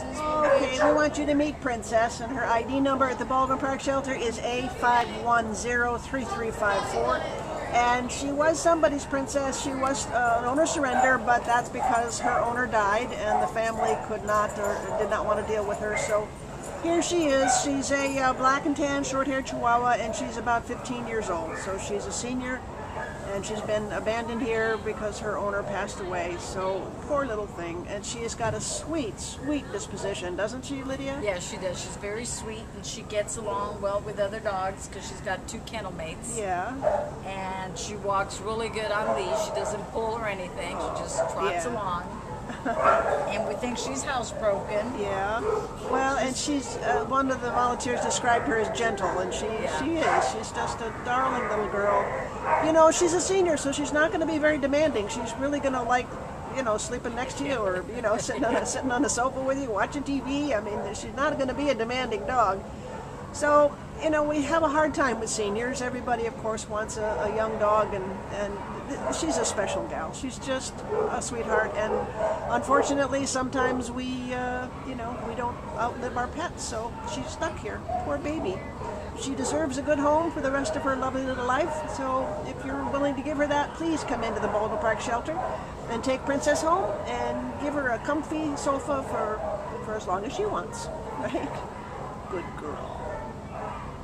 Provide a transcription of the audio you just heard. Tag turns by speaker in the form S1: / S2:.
S1: Princess's
S2: Okay, we want you to meet Princess, and her ID number at the Baldwin Park Shelter is A5103354. And she was somebody's princess. She was uh, an owner surrender, but that's because her owner died, and the family could not or did not want to deal with her. So here she is. She's a uh, black and tan, short-haired Chihuahua, and she's about 15 years old. So she's a senior, and she's been abandoned here because her owner passed away. So poor little thing. And she has got a sweet, sweet disposition, doesn't she, Lydia?
S1: Yeah, she does. She's very sweet and she gets along well with other dogs because she's got two kennel mates.
S2: Yeah.
S1: And she walks really good on leash. She doesn't pull or anything. She just trots
S2: Yeah.
S1: along. and we think she's housebroken.
S2: Yeah. Well, and she's uh, one of the volunteers described her as gentle, and she she is. She's just a darling little girl. You know, she's a senior, so she's not going to be very demanding. She's really going to like, you know, sleeping next to you, or you know, sitting on a, sitting on the sofa with you, watching TV. I mean, she's not going to be a demanding dog. So, you know, we have a hard time with seniors. Everybody, of course, wants a, a young dog, and, and she's a special gal. She's just a sweetheart. And unfortunately, sometimes we, uh, you know, we don't outlive our pets, so she's stuck here. Poor baby. She deserves a good home for the rest of her lovely little life. So, if you're willing to give her that, please come into the Baldwin Park shelter and take Princess home and give her a comfy sofa for, for as long as she wants. Right? good girl.